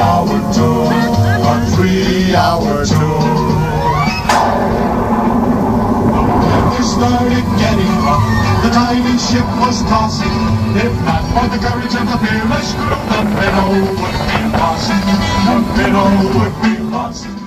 three-hour tour, a three-hour tour. We started getting rough. the tiny ship was tossing. If not for the courage of the fearless crew, the minnow would be lost. The minnow would be lost.